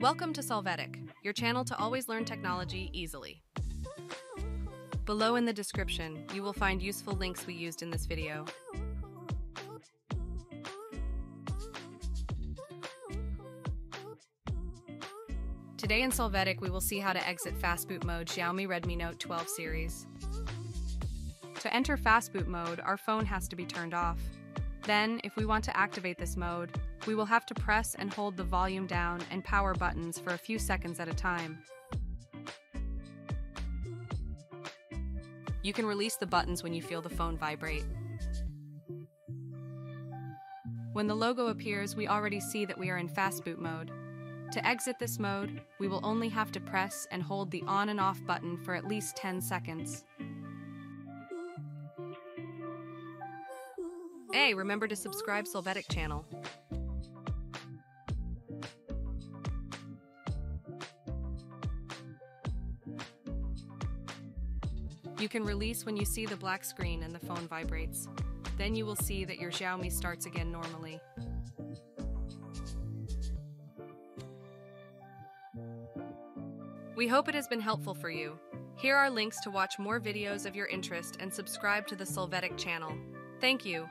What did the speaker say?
Welcome to Solvetic, your channel to always learn technology easily. Below in the description, you will find useful links we used in this video. Today in Solvetic, we will see how to exit Fastboot mode Xiaomi Redmi Note 12 series. To enter Fastboot mode, our phone has to be turned off. Then, if we want to activate this mode, we will have to press and hold the volume down and power buttons for a few seconds at a time. You can release the buttons when you feel the phone vibrate. When the logo appears, we already see that we are in fast boot mode. To exit this mode, we will only have to press and hold the on and off button for at least 10 seconds. Hey, remember to subscribe Solvetic channel. You can release when you see the black screen and the phone vibrates. Then you will see that your Xiaomi starts again normally. We hope it has been helpful for you. Here are links to watch more videos of your interest and subscribe to the Solvetic channel. Thank you.